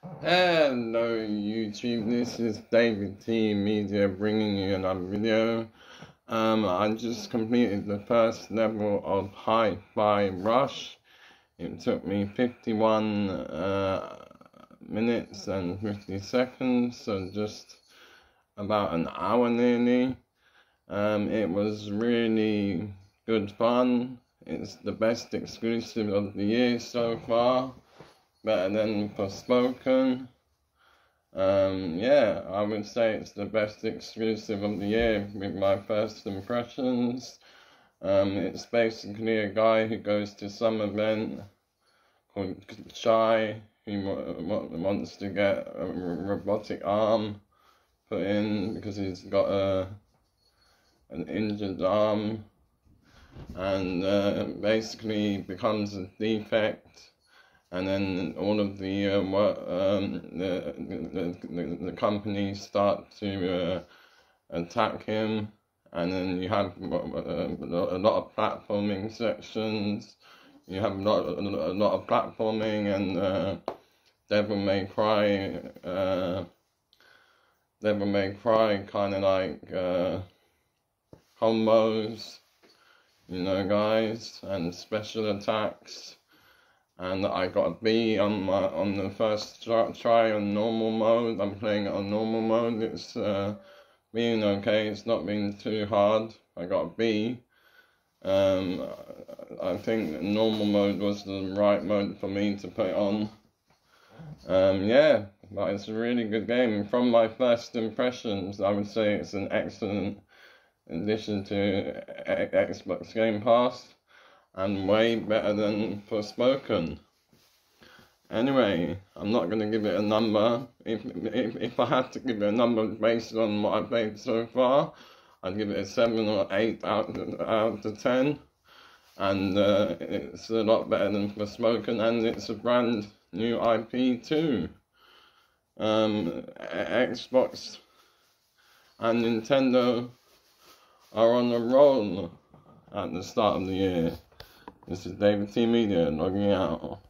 Hello YouTube, this is David T Media bringing you another video. Um, I just completed the first level of Hi-Fi Rush. It took me 51 uh, minutes and 50 seconds, so just about an hour nearly. Um, it was really good fun. It's the best exclusive of the year so far better than Forspoken. Um, yeah, I would say it's the best exclusive of the year with my first impressions. Um, it's basically a guy who goes to some event called Chai, who wants to get a robotic arm put in because he's got a an injured arm and uh, basically becomes a defect and then all of the uh, um, the, the, the, companies start to uh, attack him, and then you have uh, a lot of platforming sections. You have a lot, a lot of platforming and uh, Devil May Cry. Uh, Devil May Cry kind of like uh, combos, you know, guys, and special attacks and I got a B on my on the first try on normal mode. I'm playing it on normal mode. It's uh, being okay. It's not being too hard. I got a B. Um, I think normal mode was the right mode for me to put on. Um, yeah, but it's a really good game. From my first impressions, I would say it's an excellent addition to Xbox Game Pass and way better than Forspoken. Anyway, I'm not going to give it a number. If, if, if I had to give it a number based on what I've played so far, I'd give it a 7 or 8 out of, out of 10. And uh, it's a lot better than Forspoken, and it's a brand new IP too. Um, Xbox and Nintendo are on a roll at the start of the year. This is David T. Media logging out.